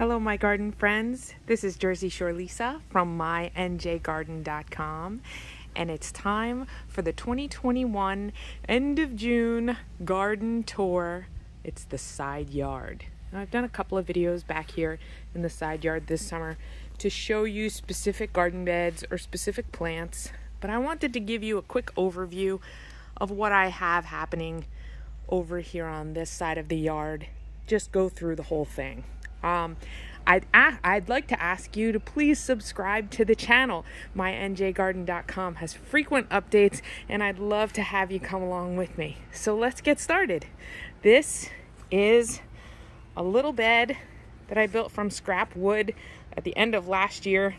Hello, my garden friends. This is Jersey Shore Lisa from mynjgarden.com, and it's time for the 2021 end of June garden tour. It's the side yard. Now, I've done a couple of videos back here in the side yard this summer to show you specific garden beds or specific plants, but I wanted to give you a quick overview of what I have happening over here on this side of the yard. Just go through the whole thing. Um, I'd, I'd like to ask you to please subscribe to the channel. MyNJGarden.com has frequent updates, and I'd love to have you come along with me. So let's get started. This is a little bed that I built from scrap wood at the end of last year.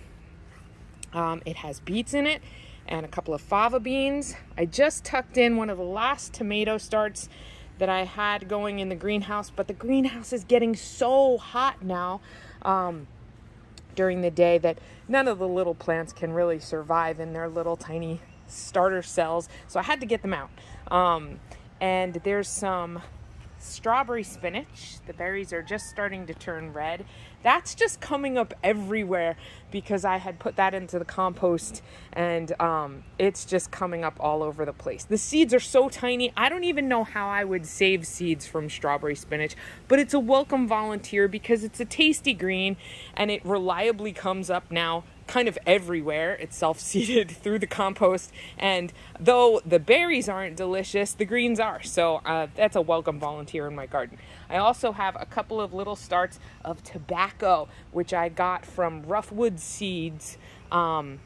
Um, it has beets in it and a couple of fava beans. I just tucked in one of the last tomato starts that I had going in the greenhouse, but the greenhouse is getting so hot now um, during the day that none of the little plants can really survive in their little tiny starter cells. So I had to get them out. Um, and there's some strawberry spinach. The berries are just starting to turn red. That's just coming up everywhere because I had put that into the compost and um, it's just coming up all over the place. The seeds are so tiny. I don't even know how I would save seeds from strawberry spinach, but it's a welcome volunteer because it's a tasty green and it reliably comes up now kind of everywhere. It's self-seeded through the compost. And though the berries aren't delicious, the greens are. So uh, that's a welcome volunteer in my garden. I also have a couple of little starts of tobacco, which I got from Roughwood Seeds. Um,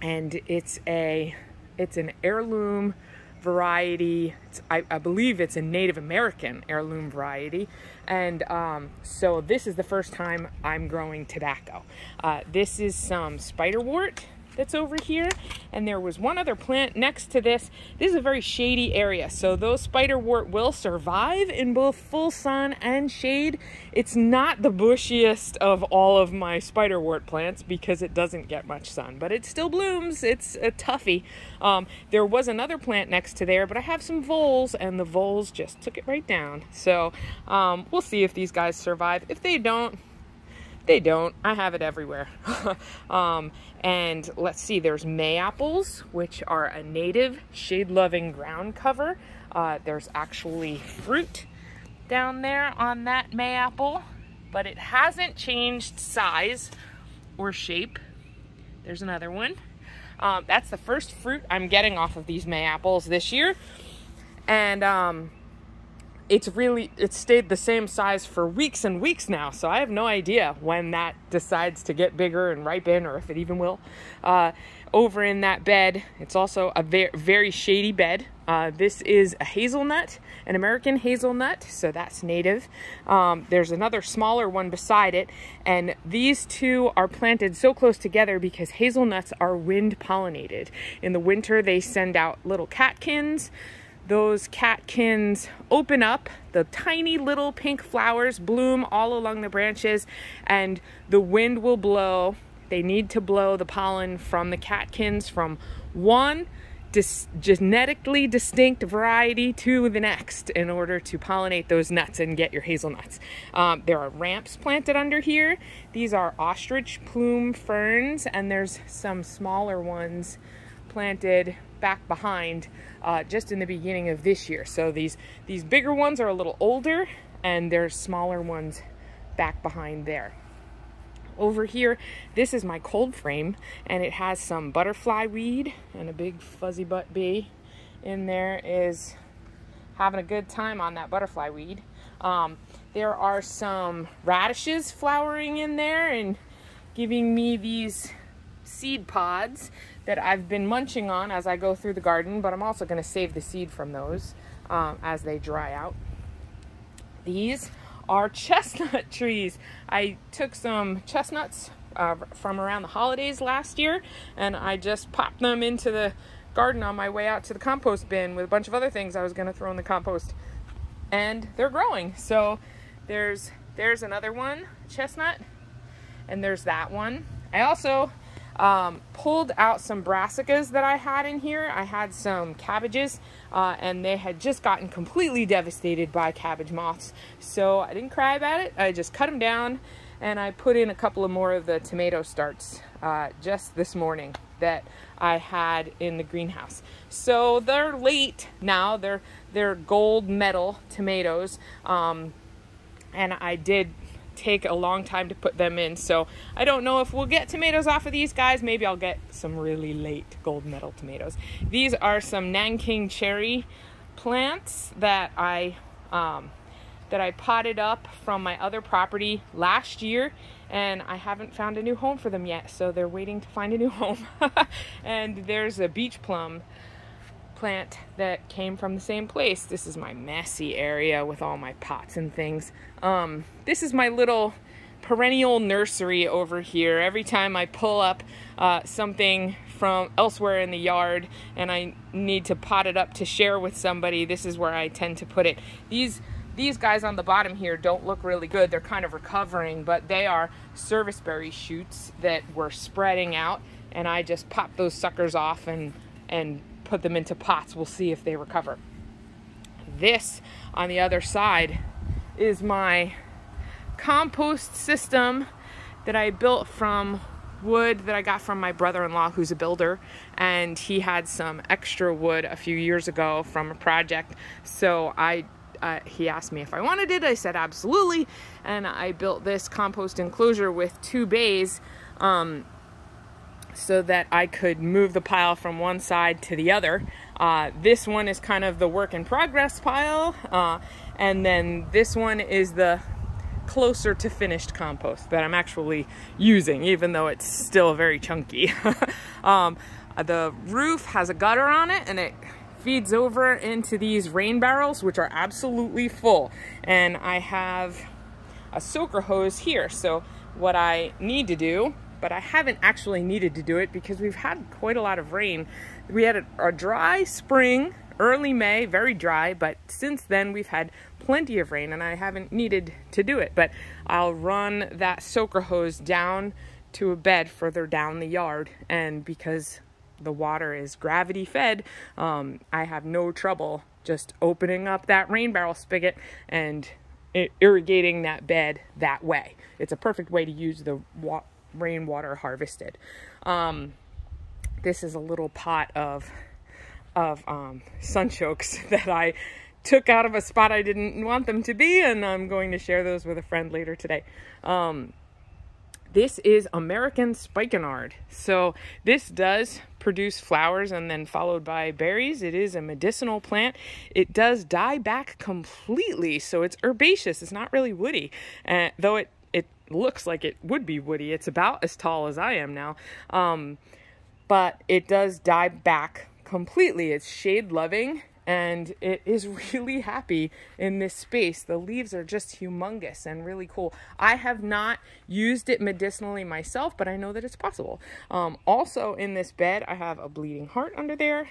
and it's a, it's an heirloom variety. I, I, believe it's a Native American heirloom variety. And um, so this is the first time I'm growing tobacco. Uh, this is some spiderwort that's over here. And there was one other plant next to this. This is a very shady area, so those spiderwort will survive in both full sun and shade. It's not the bushiest of all of my spiderwort plants because it doesn't get much sun, but it still blooms. It's a toughie. Um, there was another plant next to there, but I have some voles, and the voles just took it right down. So um, we'll see if these guys survive. If they don't, they don't. I have it everywhere. um, and let's see, there's May apples, which are a native shade-loving ground cover. Uh, there's actually fruit down there on that May apple, but it hasn't changed size or shape. There's another one. Um, that's the first fruit I'm getting off of these May apples this year. And um, it's really it's stayed the same size for weeks and weeks now so i have no idea when that decides to get bigger and ripen or if it even will. Uh, over in that bed it's also a very very shady bed. Uh, this is a hazelnut an american hazelnut so that's native. Um, there's another smaller one beside it and these two are planted so close together because hazelnuts are wind pollinated. In the winter they send out little catkins those catkins open up, the tiny little pink flowers bloom all along the branches, and the wind will blow. They need to blow the pollen from the catkins from one dis genetically distinct variety to the next in order to pollinate those nuts and get your hazelnuts. Um, there are ramps planted under here. These are ostrich plume ferns, and there's some smaller ones planted back behind uh, just in the beginning of this year. So these, these bigger ones are a little older and there's smaller ones back behind there. Over here, this is my cold frame and it has some butterfly weed and a big fuzzy butt bee in there is having a good time on that butterfly weed. Um, there are some radishes flowering in there and giving me these seed pods that I've been munching on as I go through the garden, but I'm also going to save the seed from those um, as they dry out. These are chestnut trees. I took some chestnuts uh, from around the holidays last year and I just popped them into the garden on my way out to the compost bin with a bunch of other things I was going to throw in the compost and they're growing. So there's there's another one, chestnut, and there's that one. I also um, pulled out some brassicas that I had in here. I had some cabbages uh, and they had just gotten completely devastated by cabbage moths. So I didn't cry about it. I just cut them down and I put in a couple of more of the tomato starts uh, just this morning that I had in the greenhouse. So they're late now. They're they're gold medal tomatoes, um, and I did take a long time to put them in. So I don't know if we'll get tomatoes off of these guys. Maybe I'll get some really late gold medal tomatoes. These are some Nanking cherry plants that I um, that I potted up from my other property last year and I haven't found a new home for them yet so they're waiting to find a new home and there's a beach plum plant that came from the same place this is my messy area with all my pots and things um, this is my little perennial nursery over here every time I pull up uh, something from elsewhere in the yard and I need to pot it up to share with somebody this is where I tend to put it these these guys on the bottom here don't look really good. They're kind of recovering, but they are serviceberry shoots that were spreading out. And I just pop those suckers off and, and put them into pots. We'll see if they recover. This, on the other side, is my compost system that I built from wood that I got from my brother-in-law who's a builder and he had some extra wood a few years ago from a project so I uh, he asked me if I wanted it. I said absolutely. And I built this compost enclosure with two bays um, so that I could move the pile from one side to the other. Uh, this one is kind of the work in progress pile. Uh, and then this one is the closer to finished compost that I'm actually using, even though it's still very chunky. um, the roof has a gutter on it and it feeds over into these rain barrels, which are absolutely full. And I have a soaker hose here. So what I need to do, but I haven't actually needed to do it because we've had quite a lot of rain. We had a, a dry spring, early May, very dry, but since then we've had plenty of rain and I haven't needed to do it. But I'll run that soaker hose down to a bed further down the yard and because the water is gravity fed, um, I have no trouble just opening up that rain barrel spigot and irrigating that bed that way. It's a perfect way to use the wa- rainwater harvested. Um, this is a little pot of of um, sunchokes that I took out of a spot I didn't want them to be, and I'm going to share those with a friend later today. Um, this is American spikenard. So this does produce flowers and then followed by berries. It is a medicinal plant. It does die back completely, so it's herbaceous. It's not really woody, uh, though it it looks like it would be woody. It's about as tall as I am now, um, but it does die back completely. It's shade loving and it is really happy in this space. The leaves are just humongous and really cool. I have not used it medicinally myself, but I know that it's possible. Um, also in this bed, I have a bleeding heart under there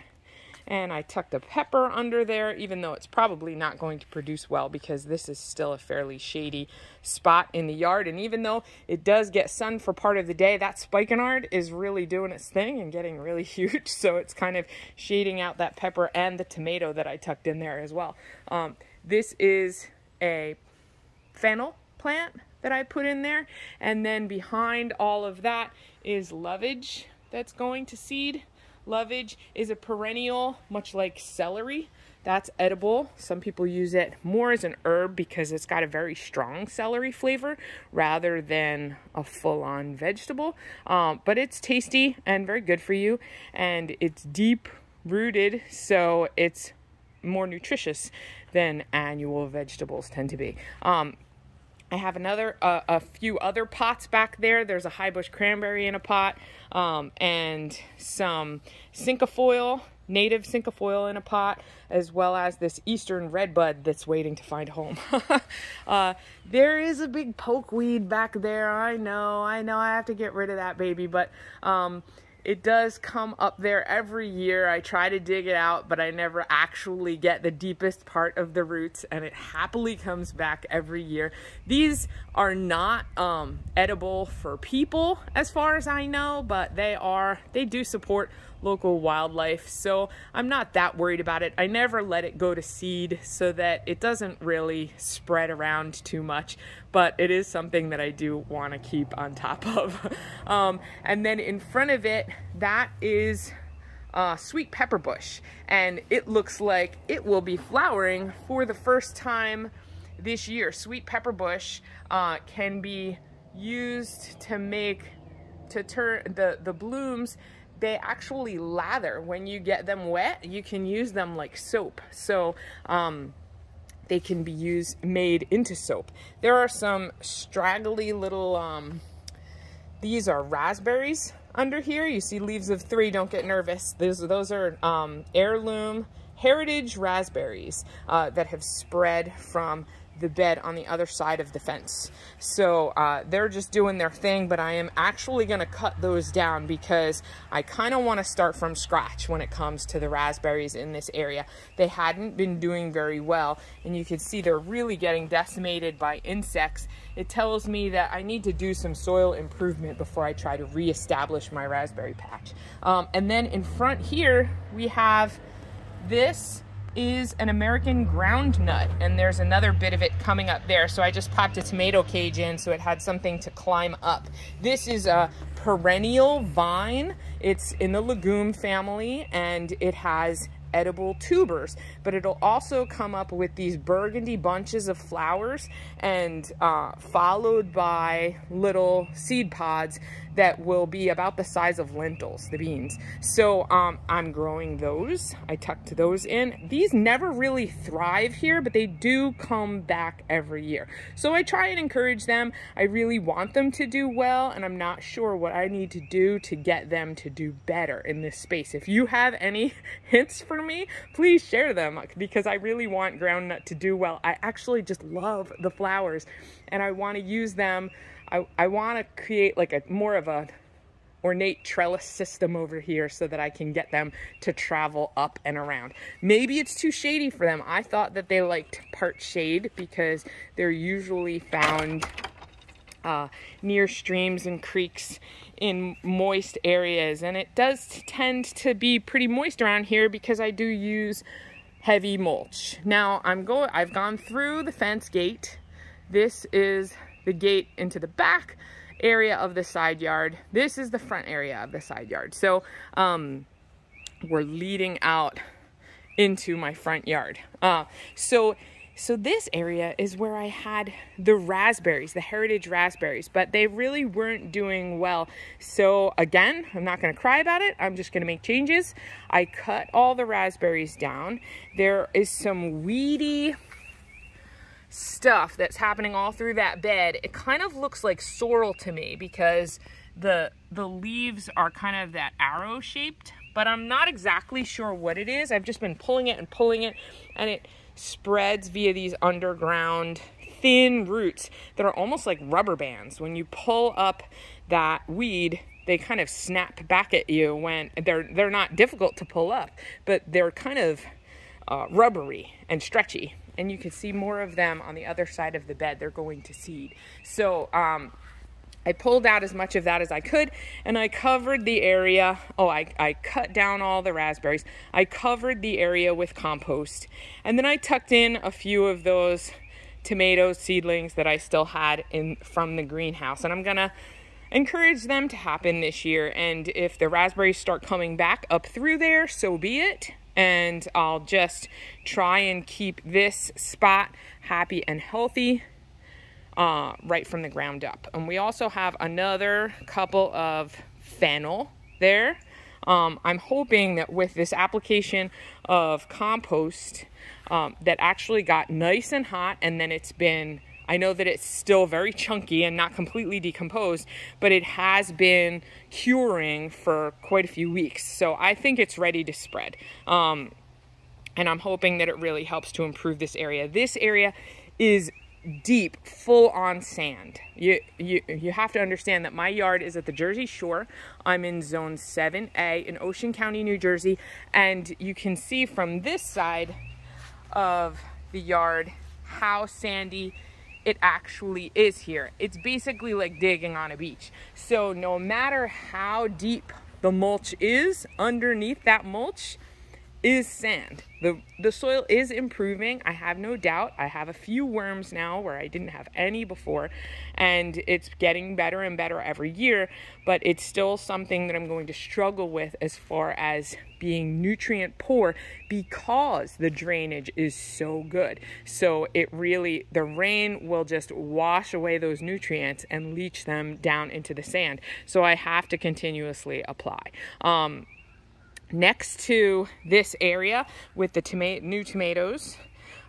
and I tucked a pepper under there, even though it's probably not going to produce well because this is still a fairly shady spot in the yard. And even though it does get sun for part of the day, that spikenard is really doing its thing and getting really huge. So it's kind of shading out that pepper and the tomato that I tucked in there as well. Um, this is a fennel plant that I put in there. And then behind all of that is lovage that's going to seed. Lovage is a perennial, much like celery. That's edible. Some people use it more as an herb because it's got a very strong celery flavor rather than a full-on vegetable. Um, but it's tasty and very good for you. And it's deep rooted, so it's more nutritious than annual vegetables tend to be. Um, I have another, uh, a few other pots back there. There's a high bush cranberry in a pot, um, and some cinquefoil, native cinquefoil in a pot, as well as this eastern redbud that's waiting to find a home. uh, there is a big pokeweed back there. I know, I know I have to get rid of that baby, but um, it does come up there every year. I try to dig it out, but I never actually get the deepest part of the roots, and it happily comes back every year. These are not um, edible for people, as far as I know, but they are, they do support local wildlife. So I'm not that worried about it. I never let it go to seed so that it doesn't really spread around too much, but it is something that I do want to keep on top of. um, and then in front of it, that is uh, sweet pepper bush and it looks like it will be flowering for the first time this year. Sweet pepper bush uh, can be used to make, to turn the, the blooms, they actually lather when you get them wet. You can use them like soap. So, um, they can be used, made into soap. There are some straggly little, um, these are raspberries under here. You see leaves of three, don't get nervous. Those, those are um, heirloom heritage raspberries uh, that have spread from the bed on the other side of the fence. So uh, they're just doing their thing, but I am actually gonna cut those down because I kind of want to start from scratch when it comes to the raspberries in this area. They hadn't been doing very well, and you can see they're really getting decimated by insects. It tells me that I need to do some soil improvement before I try to reestablish my raspberry patch. Um, and then in front here, we have this is an American ground nut, and there's another bit of it coming up there. So I just popped a tomato cage in so it had something to climb up. This is a perennial vine. It's in the legume family, and it has edible tubers, but it'll also come up with these burgundy bunches of flowers and uh, followed by little seed pods that will be about the size of lentils, the beans. So um, I'm growing those. I tucked those in. These never really thrive here, but they do come back every year. So I try and encourage them. I really want them to do well, and I'm not sure what I need to do to get them to do better in this space. If you have any hints for me, please share them because I really want groundnut to do well. I actually just love the flowers and I want to use them I, I want to create like a more of a ornate trellis system over here so that I can get them to travel up and around. Maybe it's too shady for them. I thought that they liked part shade because they're usually found uh, near streams and creeks in moist areas. And it does tend to be pretty moist around here because I do use heavy mulch. Now I'm go I've gone through the fence gate. This is the gate into the back area of the side yard. This is the front area of the side yard. So um, we're leading out into my front yard. Uh, so so this area is where I had the raspberries, the heritage raspberries, but they really weren't doing well. So again, I'm not gonna cry about it. I'm just gonna make changes. I cut all the raspberries down. There is some weedy stuff that's happening all through that bed, it kind of looks like sorrel to me because the the leaves are kind of that arrow shaped, but I'm not exactly sure what it is. I've just been pulling it and pulling it and it spreads via these underground thin roots that are almost like rubber bands. When you pull up that weed, they kind of snap back at you when they're they're not difficult to pull up, but they're kind of uh, rubbery and stretchy and you can see more of them on the other side of the bed. They're going to seed. So um, I pulled out as much of that as I could and I covered the area. Oh, I, I cut down all the raspberries. I covered the area with compost. And then I tucked in a few of those tomato seedlings that I still had in from the greenhouse. And I'm going to encourage them to happen this year. And if the raspberries start coming back up through there, so be it and I'll just try and keep this spot happy and healthy uh, right from the ground up. And we also have another couple of fennel there. Um, I'm hoping that with this application of compost um, that actually got nice and hot and then it's been I know that it's still very chunky and not completely decomposed, but it has been curing for quite a few weeks. So I think it's ready to spread. Um, and I'm hoping that it really helps to improve this area. This area is deep, full on sand. You, you, you have to understand that my yard is at the Jersey Shore. I'm in zone 7A in Ocean County, New Jersey. And you can see from this side of the yard how sandy it actually is here. It's basically like digging on a beach. So no matter how deep the mulch is underneath that mulch is sand. The, the soil is improving. I have no doubt. I have a few worms now where I didn't have any before, and it's getting better and better every year, but it's still something that I'm going to struggle with as far as being nutrient poor because the drainage is so good. So it really, the rain will just wash away those nutrients and leach them down into the sand. So I have to continuously apply. Um, Next to this area with the new tomatoes,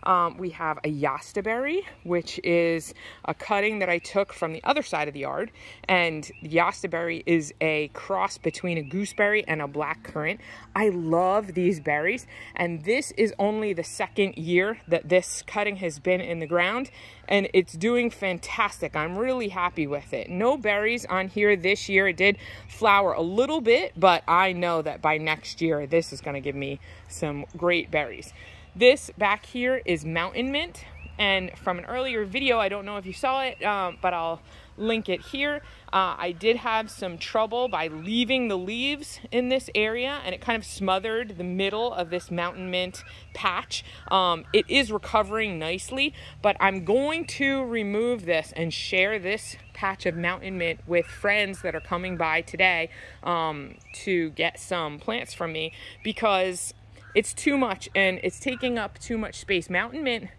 um, we have a jostaberry, which is a cutting that I took from the other side of the yard. And the jostaberry is a cross between a gooseberry and a black currant. I love these berries. And this is only the second year that this cutting has been in the ground. And it's doing fantastic. I'm really happy with it. No berries on here this year. It did flower a little bit, but I know that by next year, this is going to give me some great berries. This back here is mountain mint. And from an earlier video, I don't know if you saw it, um, but I'll link it here. Uh, I did have some trouble by leaving the leaves in this area and it kind of smothered the middle of this mountain mint patch. Um, it is recovering nicely, but I'm going to remove this and share this patch of mountain mint with friends that are coming by today um, to get some plants from me because it's too much and it's taking up too much space. Mountain mint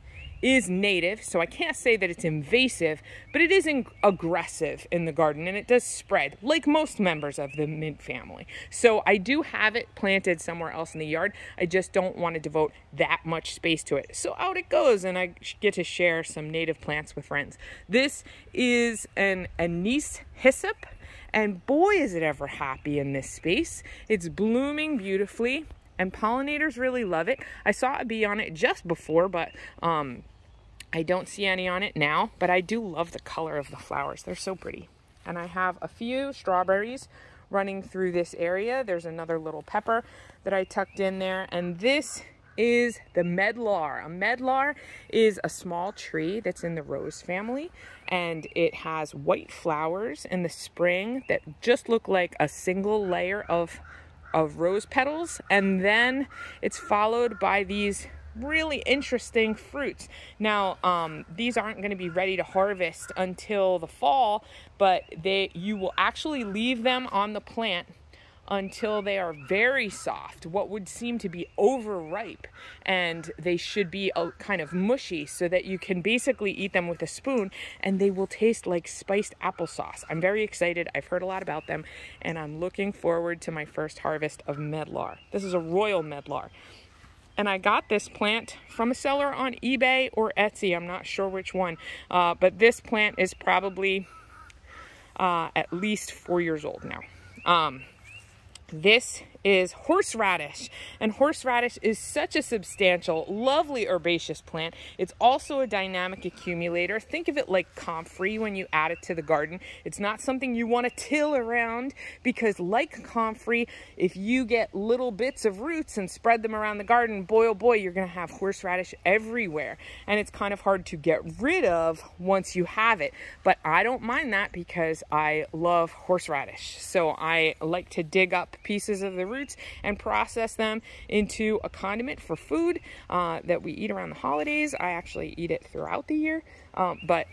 is native, so I can't say that it's invasive, but it is aggressive in the garden and it does spread like most members of the mint family. So I do have it planted somewhere else in the yard. I just don't want to devote that much space to it. So out it goes and I get to share some native plants with friends. This is an anise hyssop and boy is it ever happy in this space. It's blooming beautifully and pollinators really love it. I saw a bee on it just before, but um, I don't see any on it now, but I do love the color of the flowers. They're so pretty. And I have a few strawberries running through this area. There's another little pepper that I tucked in there. And this is the medlar. A medlar is a small tree that's in the rose family and it has white flowers in the spring that just look like a single layer of of rose petals and then it's followed by these really interesting fruits. Now, um, these aren't going to be ready to harvest until the fall, but they you will actually leave them on the plant until they are very soft, what would seem to be overripe, and they should be a, kind of mushy so that you can basically eat them with a spoon and they will taste like spiced applesauce. I'm very excited. I've heard a lot about them and I'm looking forward to my first harvest of medlar. This is a royal medlar. And I got this plant from a seller on eBay or Etsy. I'm not sure which one. Uh, but this plant is probably uh, at least four years old now. Um, this is horseradish. And horseradish is such a substantial, lovely herbaceous plant. It's also a dynamic accumulator. Think of it like comfrey when you add it to the garden. It's not something you want to till around because like comfrey, if you get little bits of roots and spread them around the garden, boy oh boy, you're going to have horseradish everywhere. And it's kind of hard to get rid of once you have it. But I don't mind that because I love horseradish. So I like to dig up pieces of the roots and process them into a condiment for food uh, that we eat around the holidays. I actually eat it throughout the year, um, but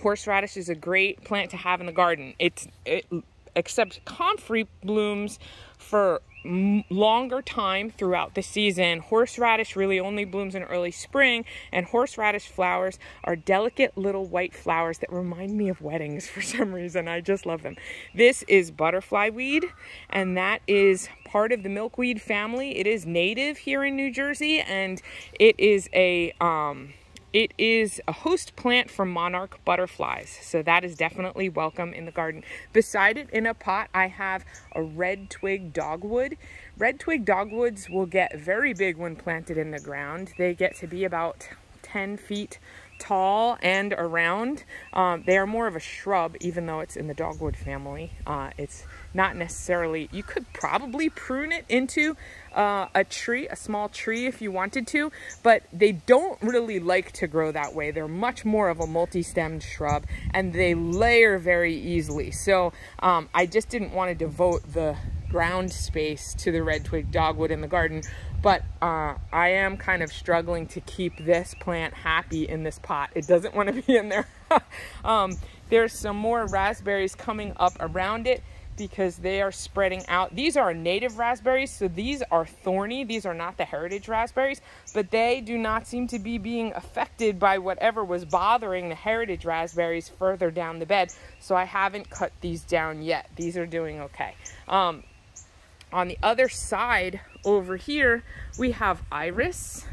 horseradish is a great plant to have in the garden. It's it, except comfrey blooms for longer time throughout the season. Horseradish really only blooms in early spring, and horseradish flowers are delicate little white flowers that remind me of weddings for some reason. I just love them. This is butterfly weed, and that is part of the milkweed family. It is native here in New Jersey, and it is a um, it is a host plant for monarch butterflies, so that is definitely welcome in the garden. Beside it in a pot, I have a red twig dogwood. Red twig dogwoods will get very big when planted in the ground. They get to be about 10 feet tall and around. Um, they are more of a shrub, even though it's in the dogwood family. Uh, it's not necessarily, you could probably prune it into uh, a tree, a small tree if you wanted to, but they don't really like to grow that way. They're much more of a multi-stemmed shrub and they layer very easily. So um, I just didn't want to devote the ground space to the red twig dogwood in the garden. But uh, I am kind of struggling to keep this plant happy in this pot. It doesn't want to be in there. um, there's some more raspberries coming up around it because they are spreading out. These are native raspberries, so these are thorny. These are not the heritage raspberries, but they do not seem to be being affected by whatever was bothering the heritage raspberries further down the bed. So I haven't cut these down yet. These are doing okay. Um, on the other side over here, we have iris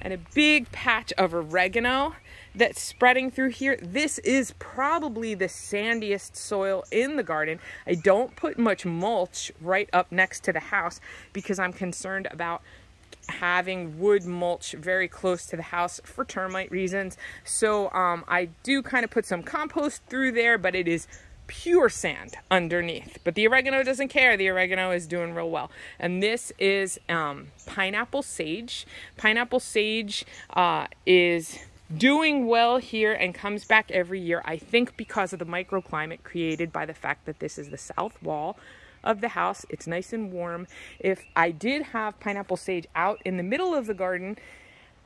and a big patch of oregano that's spreading through here. This is probably the sandiest soil in the garden. I don't put much mulch right up next to the house because I'm concerned about having wood mulch very close to the house for termite reasons. So um, I do kind of put some compost through there, but it is pure sand underneath. But the oregano doesn't care. The oregano is doing real well. And this is um, pineapple sage. Pineapple sage uh, is doing well here and comes back every year, I think because of the microclimate created by the fact that this is the south wall of the house. It's nice and warm. If I did have pineapple sage out in the middle of the garden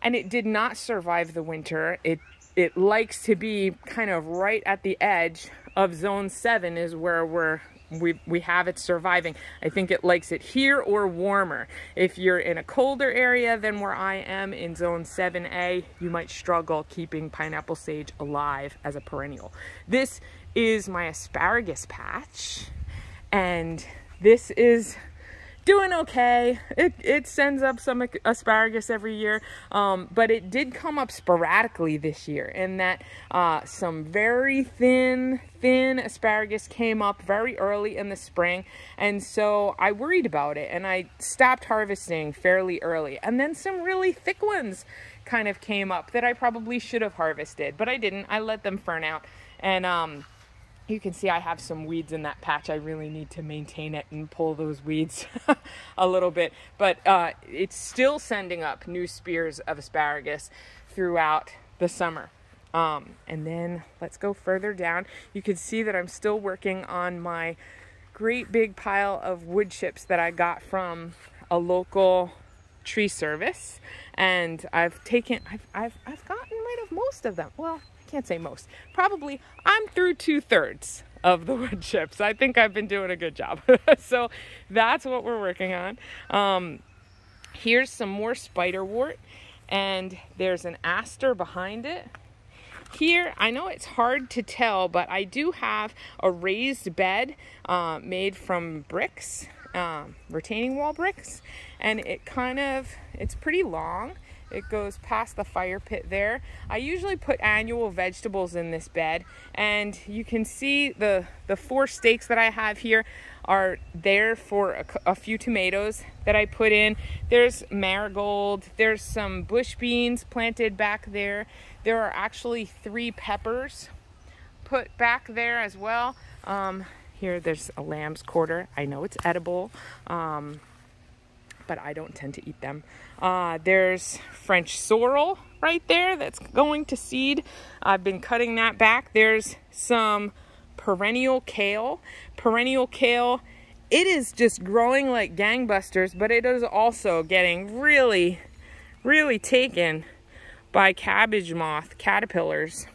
and it did not survive the winter, it it likes to be kind of right at the edge of zone 7 is where we're we, we have it surviving. I think it likes it here or warmer. If you're in a colder area than where I am in zone 7A, you might struggle keeping pineapple sage alive as a perennial. This is my asparagus patch and this is doing okay. It, it sends up some asparagus every year, um, but it did come up sporadically this year in that uh, some very thin, thin asparagus came up very early in the spring. And so I worried about it and I stopped harvesting fairly early. And then some really thick ones kind of came up that I probably should have harvested, but I didn't. I let them fern out. And um, you can see I have some weeds in that patch. I really need to maintain it and pull those weeds a little bit. But uh, it's still sending up new spears of asparagus throughout the summer. Um, and then let's go further down. You can see that I'm still working on my great big pile of wood chips that I got from a local tree service. And I've taken, I've, I've, I've gotten rid of most of them. Well, can't say most. Probably I'm through two thirds of the wood chips. I think I've been doing a good job. so that's what we're working on. Um, here's some more spiderwort and there's an aster behind it. Here, I know it's hard to tell, but I do have a raised bed uh, made from bricks, um, retaining wall bricks, and it kind of, it's pretty long it goes past the fire pit there. I usually put annual vegetables in this bed and you can see the, the four stakes that I have here are there for a, a, few tomatoes that I put in. There's marigold, there's some bush beans planted back there. There are actually three peppers put back there as well. Um, here there's a lamb's quarter. I know it's edible. Um, but I don't tend to eat them. Uh, there's French sorrel right there that's going to seed. I've been cutting that back. There's some perennial kale. Perennial kale, it is just growing like gangbusters, but it is also getting really, really taken by cabbage moth caterpillars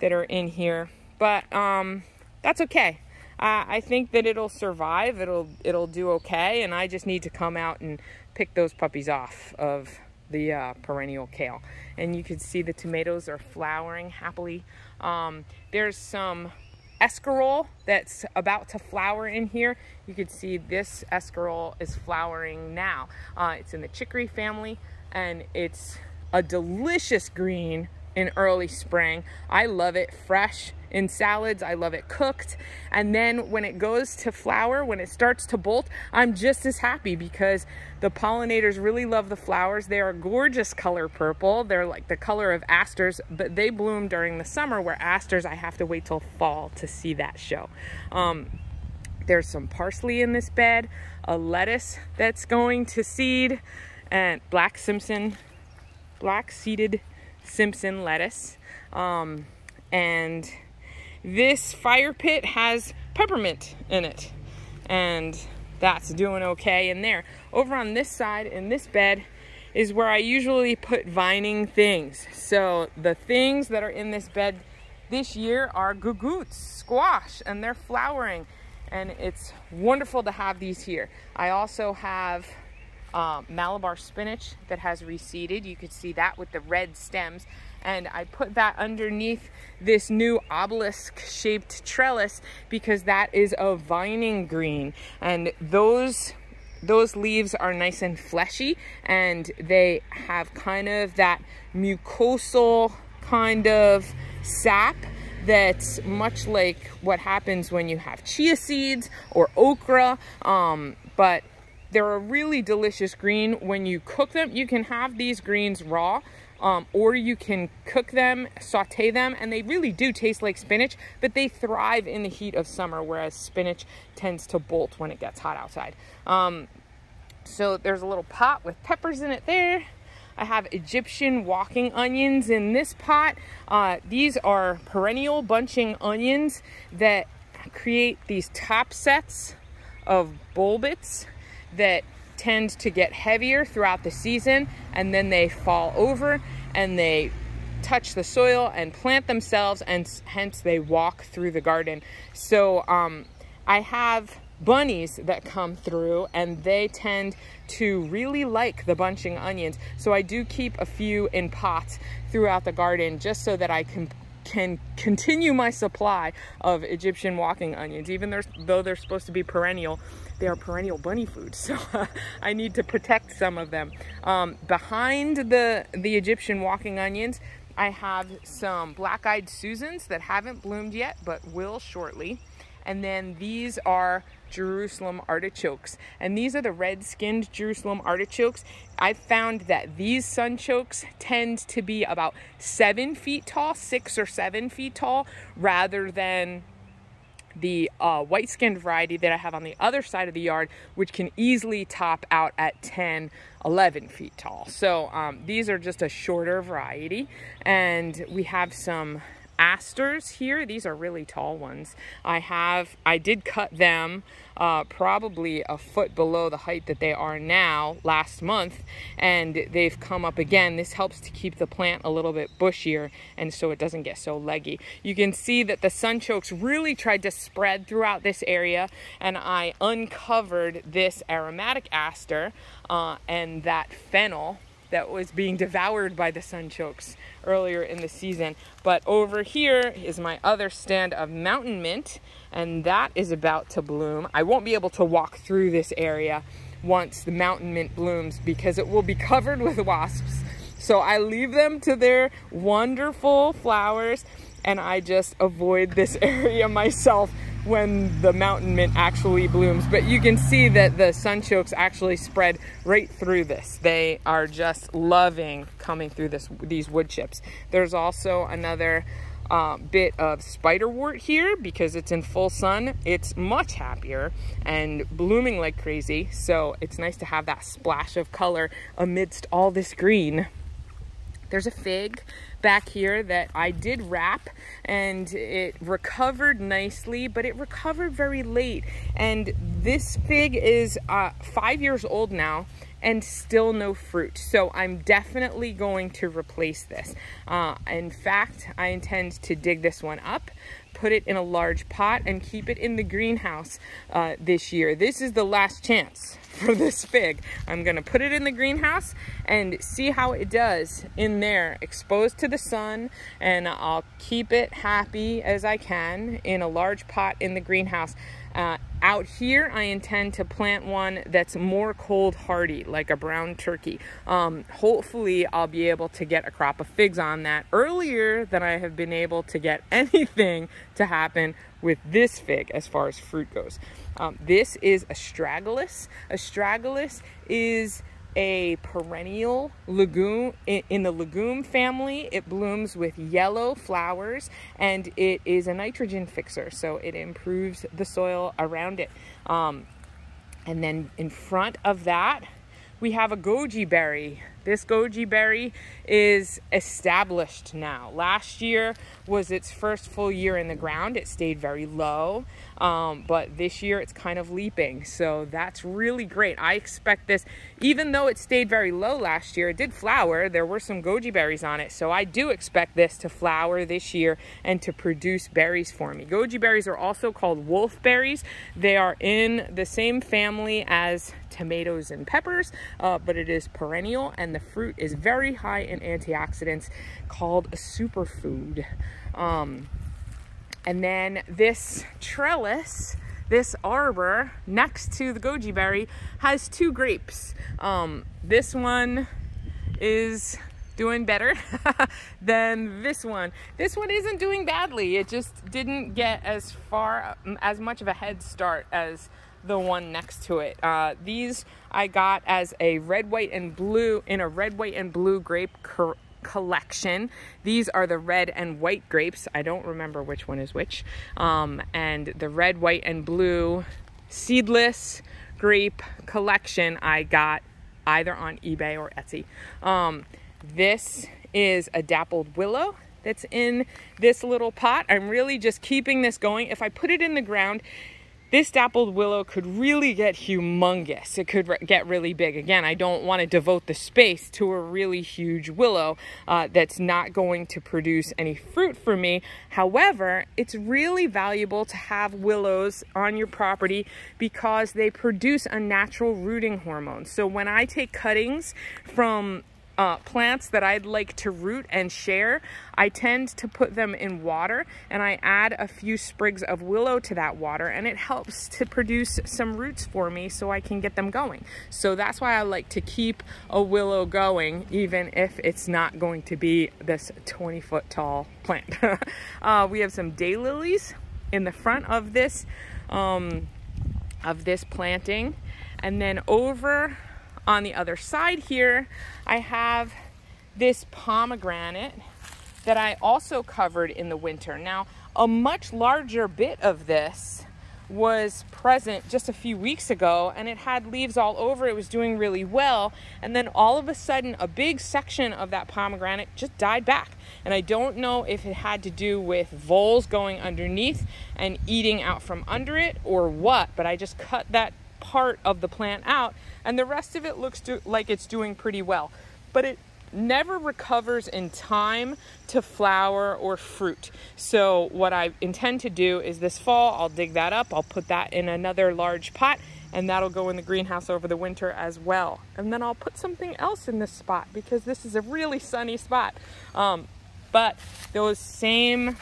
that are in here. But um, that's okay I think that it'll survive. It'll it'll do okay, and I just need to come out and pick those puppies off of the uh, perennial kale. And you can see the tomatoes are flowering happily. Um, there's some escarole that's about to flower in here. You can see this escarole is flowering now. Uh, it's in the chicory family, and it's a delicious green in early spring. I love it fresh in salads. I love it cooked. And then when it goes to flower, when it starts to bolt, I'm just as happy because the pollinators really love the flowers. They are gorgeous color purple. They're like the color of asters, but they bloom during the summer where asters, I have to wait till fall to see that show. Um, there's some parsley in this bed, a lettuce that's going to seed, and black Simpson, black seeded Simpson lettuce. Um, and this fire pit has peppermint in it. And that's doing okay in there. Over on this side, in this bed, is where I usually put vining things. So the things that are in this bed this year are gugoots, squash, and they're flowering. And it's wonderful to have these here. I also have um, Malabar spinach that has reseeded. You could see that with the red stems. And I put that underneath this new obelisk shaped trellis because that is a vining green. And those those leaves are nice and fleshy and they have kind of that mucosal kind of sap that's much like what happens when you have chia seeds or okra um, but they're a really delicious green. When you cook them, you can have these greens raw um, or you can cook them, saute them, and they really do taste like spinach, but they thrive in the heat of summer, whereas spinach tends to bolt when it gets hot outside. Um, so there's a little pot with peppers in it there. I have Egyptian walking onions in this pot. Uh, these are perennial bunching onions that create these top sets of bulbets that tend to get heavier throughout the season and then they fall over and they touch the soil and plant themselves and hence they walk through the garden. So um, I have bunnies that come through and they tend to really like the bunching onions. So I do keep a few in pots throughout the garden just so that I can can continue my supply of Egyptian walking onions, even though they're supposed to be perennial. They are perennial bunny food, so I need to protect some of them. Um, behind the, the Egyptian walking onions, I have some black-eyed Susans that haven't bloomed yet, but will shortly. And then these are Jerusalem artichokes. And these are the red-skinned Jerusalem artichokes. I've found that these sunchokes tend to be about seven feet tall, six or seven feet tall, rather than the uh, white skinned variety that I have on the other side of the yard, which can easily top out at 10, 11 feet tall. So um, these are just a shorter variety. And we have some asters here. These are really tall ones. I have, I did cut them uh, probably a foot below the height that they are now last month and they've come up again. This helps to keep the plant a little bit bushier and so it doesn't get so leggy. You can see that the sunchokes really tried to spread throughout this area and I uncovered this aromatic aster uh, and that fennel that was being devoured by the sunchokes earlier in the season. But over here is my other stand of mountain mint, and that is about to bloom. I won't be able to walk through this area once the mountain mint blooms because it will be covered with wasps. So I leave them to their wonderful flowers and I just avoid this area myself when the mountain mint actually blooms. But you can see that the sunchokes actually spread right through this. They are just loving coming through this these wood chips. There's also another uh, bit of spiderwort here because it's in full sun. It's much happier and blooming like crazy. So it's nice to have that splash of color amidst all this green. There's a fig back here that I did wrap and it recovered nicely, but it recovered very late. And this fig is uh, five years old now and still no fruit. So I'm definitely going to replace this. Uh, in fact, I intend to dig this one up, put it in a large pot and keep it in the greenhouse uh, this year. This is the last chance for this fig. I'm gonna put it in the greenhouse and see how it does in there, exposed to the sun, and I'll keep it happy as I can in a large pot in the greenhouse. Uh, out here, I intend to plant one that's more cold hardy, like a brown turkey. Um, hopefully, I'll be able to get a crop of figs on that earlier than I have been able to get anything to happen with this fig as far as fruit goes. Um, this is astragalus. Astragalus is a perennial legume in the legume family. It blooms with yellow flowers and it is a nitrogen fixer, so it improves the soil around it. Um, and then in front of that, we have a goji berry This goji berry is established now. Last year was its first full year in the ground. It stayed very low, um, but this year it's kind of leaping. So that's really great. I expect this, even though it stayed very low last year, it did flower. There were some goji berries on it. So I do expect this to flower this year and to produce berries for me. Goji berries are also called wolf berries. They are in the same family as tomatoes and peppers, uh, but it is perennial and the fruit is very high in antioxidants called a superfood. Um, and then this trellis, this arbor next to the goji berry has two grapes. Um, this one is doing better than this one. This one isn't doing badly. It just didn't get as far, as much of a head start as the one next to it. Uh, these I got as a red, white, and blue in a red, white, and blue grape collection. These are the red and white grapes. I don't remember which one is which. Um, and the red, white, and blue seedless grape collection I got either on eBay or Etsy. Um, this is a dappled willow that's in this little pot. I'm really just keeping this going. If I put it in the ground, this dappled willow could really get humongous. It could get really big. Again, I don't want to devote the space to a really huge willow uh, that's not going to produce any fruit for me. However, it's really valuable to have willows on your property because they produce a natural rooting hormone. So when I take cuttings from uh, plants that I'd like to root and share, I tend to put them in water and I add a few sprigs of willow to that water and it helps to produce some roots for me so I can get them going. So that's why I like to keep a willow going even if it's not going to be this 20 foot tall plant. uh, we have some daylilies in the front of this, um, of this planting. And then over on the other side here, I have this pomegranate that I also covered in the winter. Now, a much larger bit of this was present just a few weeks ago and it had leaves all over. It was doing really well. And then all of a sudden, a big section of that pomegranate just died back. And I don't know if it had to do with voles going underneath and eating out from under it or what, but I just cut that part of the plant out and the rest of it looks do- like it's doing pretty well. But it never recovers in time to flower or fruit. So what I intend to do is this fall, I'll dig that up, I'll put that in another large pot and that'll go in the greenhouse over the winter as well. And then I'll put something else in this spot because this is a really sunny spot. Um, but those same,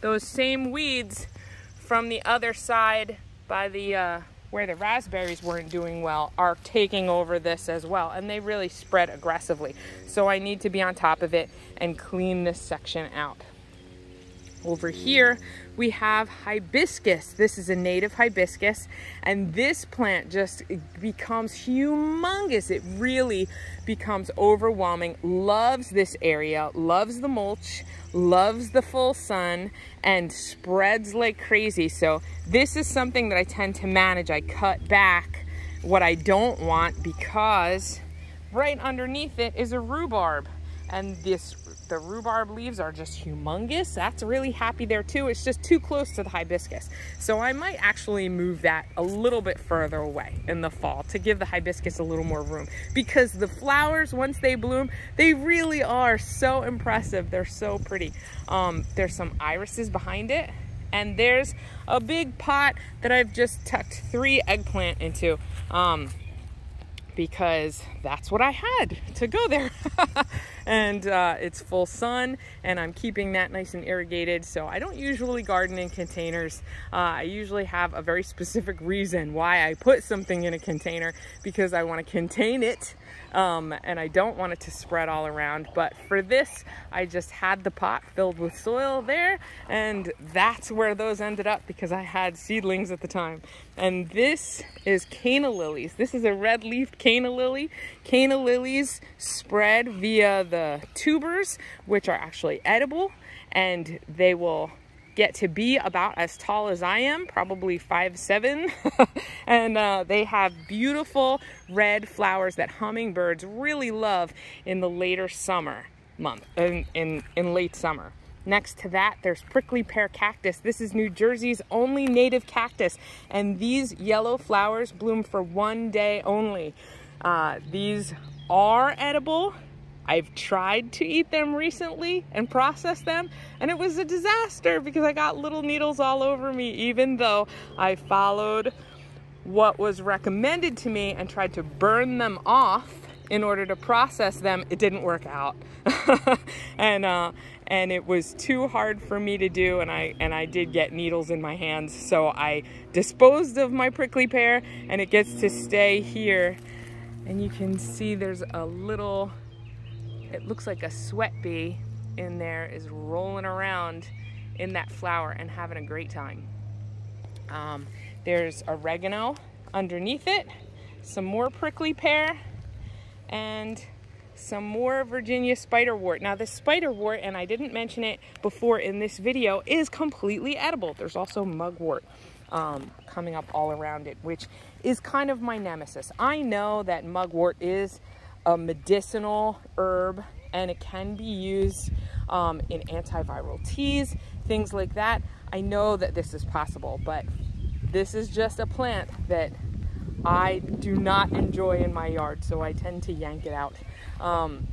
those same weeds from the other side by the uh, where the raspberries weren't doing well are taking over this as well and they really spread aggressively. So I need to be on top of it and clean this section out. Over here we have hibiscus this is a native hibiscus and this plant just becomes humongous it really becomes overwhelming loves this area loves the mulch loves the full sun and spreads like crazy. So this is something that I tend to manage. I cut back what I don't want because right underneath it is a rhubarb and this the rhubarb leaves are just humongous. That's really happy there too. It's just too close to the hibiscus. So I might actually move that a little bit further away in the fall to give the hibiscus a little more room because the flowers, once they bloom, they really are so impressive. They're so pretty. Um, there's some irises behind it and there's a big pot that I've just tucked three eggplant into. Um, because that's what I had to go there. and uh, it's full sun and I'm keeping that nice and irrigated. So I don't usually garden in containers. Uh, I usually have a very specific reason why I put something in a container because I want to contain it um, and I don't want it to spread all around. But for this, I just had the pot filled with soil there, and that's where those ended up because I had seedlings at the time. And this is canna lilies. This is a red-leafed canna lily. Canna lilies spread via the tubers, which are actually edible, and they will get to be about as tall as I am, probably five seven, and uh, they have beautiful red flowers that hummingbirds really love in the later summer month, in, in, in late summer. Next to that, there's prickly pear cactus. This is New Jersey's only native cactus, and these yellow flowers bloom for one day only. Uh, these are edible. I've tried to eat them recently and process them, and it was a disaster because I got little needles all over me, even though I followed what was recommended to me and tried to burn them off in order to process them, it didn't work out. and uh, and it was too hard for me to do and I and I did get needles in my hands. So I disposed of my prickly pear and it gets to stay here. And you can see there's a little it looks like a sweat bee in there is rolling around in that flower and having a great time. Um, there's oregano underneath it, some more prickly pear, and some more Virginia spiderwort. Now this spiderwort, and I didn't mention it before in this video, is completely edible. There's also mugwort um, coming up all around it, which is kind of my nemesis. I know that mugwort is a medicinal herb and it can be used um, in antiviral teas, things like that. I know that this is possible, but this is just a plant that I do not enjoy in my yard, so I tend to yank it out um,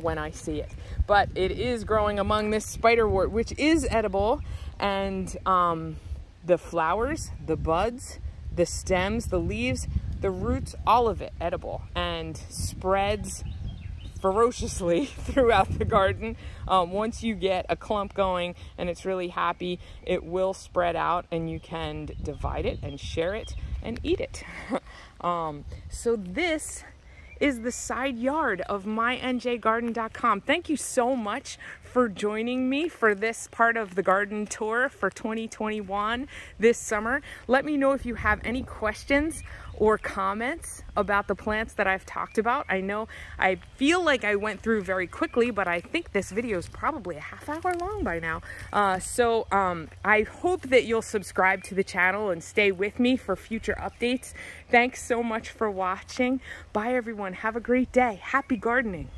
when I see it. But it is growing among this spiderwort, which is edible, and um, the flowers, the buds, the stems, the leaves, the roots, all of it edible, and spreads ferociously throughout the garden. Um, once you get a clump going and it's really happy, it will spread out and you can divide it and share it and eat it. um, so this is the side yard of mynjgarden.com. Thank you so much for joining me for this part of the garden tour for 2021 this summer. Let me know if you have any questions or comments about the plants that I've talked about. I know I feel like I went through very quickly, but I think this video is probably a half hour long by now. Uh, so um, I hope that you'll subscribe to the channel and stay with me for future updates. Thanks so much for watching. Bye everyone. Have a great day. Happy gardening.